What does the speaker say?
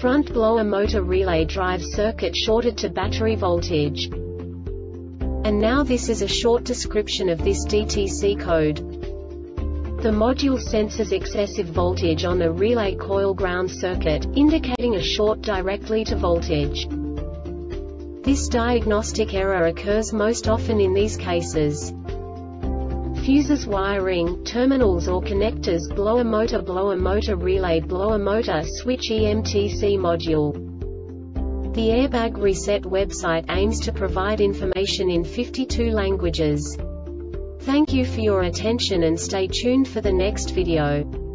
front blower motor relay drive circuit shorted to battery voltage. And now this is a short description of this DTC code. The module senses excessive voltage on the relay coil ground circuit, indicating a short directly to voltage. This diagnostic error occurs most often in these cases fuses wiring, terminals or connectors blower motor blower motor relay blower motor switch EMTC module. The Airbag Reset website aims to provide information in 52 languages. Thank you for your attention and stay tuned for the next video.